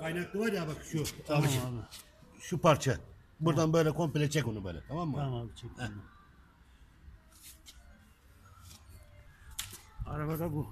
Kaynaklı var ya bak şu. Tamam abi. Şu parça. Buradan böyle komple çek onu böyle tamam mı? Tamam abi çek. Arabada bu.